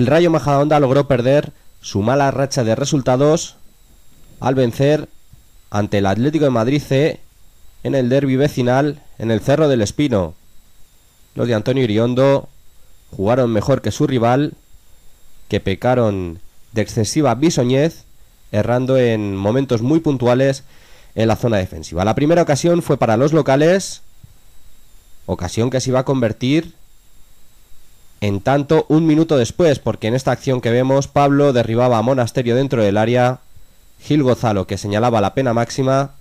el Rayo Majadahonda logró perder su mala racha de resultados al vencer ante el Atlético de Madrid C en el derby vecinal en el Cerro del Espino. Los de Antonio Iriondo jugaron mejor que su rival, que pecaron de excesiva bisoñez, errando en momentos muy puntuales en la zona defensiva. La primera ocasión fue para los locales, ocasión que se iba a convertir en tanto un minuto después, porque en esta acción que vemos Pablo derribaba a Monasterio dentro del área, Gil Gozalo que señalaba la pena máxima,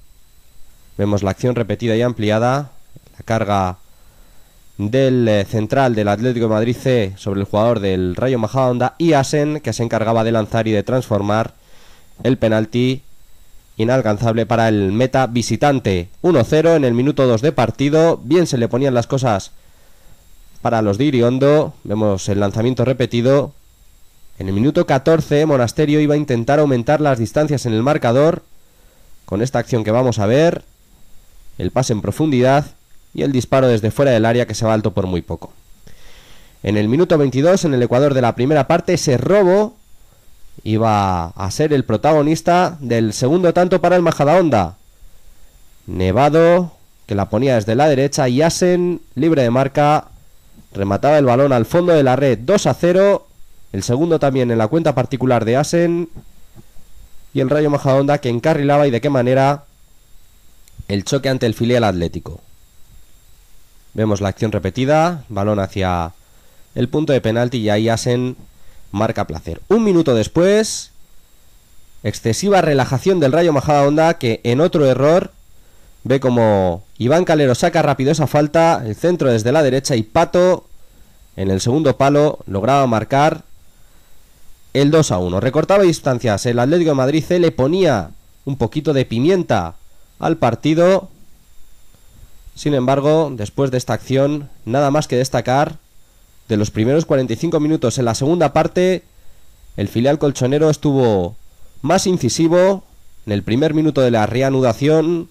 vemos la acción repetida y ampliada, la carga del eh, central del Atlético de Madrid C sobre el jugador del Rayo Majadahonda y Asen que se encargaba de lanzar y de transformar el penalti inalcanzable para el meta visitante. 1-0 en el minuto 2 de partido. Bien se le ponían las cosas para los de Iriondo vemos el lanzamiento repetido en el minuto 14 Monasterio iba a intentar aumentar las distancias en el marcador con esta acción que vamos a ver el pase en profundidad y el disparo desde fuera del área que se va alto por muy poco. En el minuto 22, en el Ecuador de la primera parte, ese robo iba a ser el protagonista del segundo tanto para el Majadahonda. Nevado, que la ponía desde la derecha, y Asen, libre de marca, remataba el balón al fondo de la red 2 a 0. El segundo también en la cuenta particular de Asen. Y el Rayo Majadahonda que encarrilaba y de qué manera el choque ante el filial atlético. Vemos la acción repetida, balón hacia el punto de penalti y ahí Asen marca placer. Un minuto después, excesiva relajación del Rayo Majada Onda que en otro error ve como Iván Calero saca rápido esa falta, el centro desde la derecha y Pato en el segundo palo lograba marcar el 2 a 1. Recortaba distancias, el Atlético de Madrid se le ponía un poquito de pimienta al partido sin embargo, después de esta acción, nada más que destacar de los primeros 45 minutos en la segunda parte, el filial colchonero estuvo más incisivo en el primer minuto de la reanudación,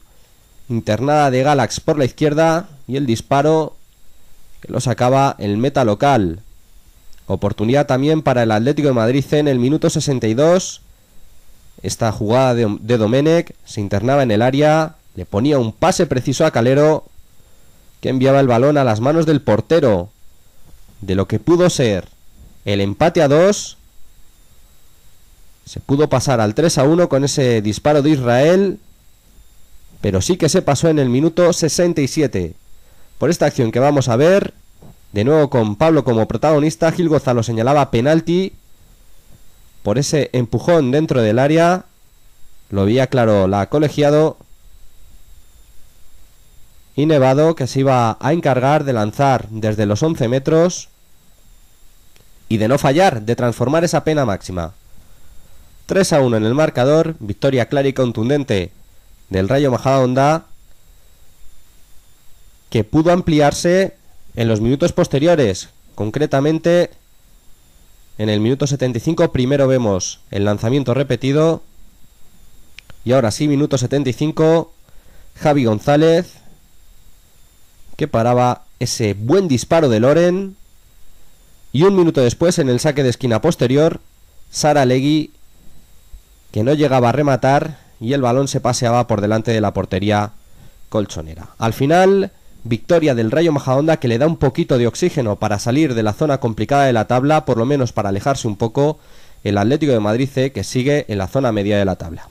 internada de Galax por la izquierda y el disparo que lo sacaba el meta local. Oportunidad también para el Atlético de Madrid en el minuto 62. Esta jugada de, de Domenech se internaba en el área, le ponía un pase preciso a Calero que enviaba el balón a las manos del portero. De lo que pudo ser el empate a 2, se pudo pasar al 3 a 1 con ese disparo de Israel, pero sí que se pasó en el minuto 67. Por esta acción que vamos a ver, de nuevo con Pablo como protagonista, Gil Gonzalo señalaba penalti por ese empujón dentro del área. Lo veía claro la colegiado y Nevado que se iba a encargar de lanzar desde los 11 metros y de no fallar, de transformar esa pena máxima. 3 a 1 en el marcador, victoria clara y contundente del Rayo Majadahonda que pudo ampliarse en los minutos posteriores, concretamente en el minuto 75 primero vemos el lanzamiento repetido y ahora sí, minuto 75, Javi González que paraba ese buen disparo de Loren. Y un minuto después, en el saque de esquina posterior, Sara Legui, que no llegaba a rematar y el balón se paseaba por delante de la portería colchonera. Al final, victoria del Rayo Majadahonda que le da un poquito de oxígeno para salir de la zona complicada de la tabla, por lo menos para alejarse un poco el Atlético de Madrid C que sigue en la zona media de la tabla.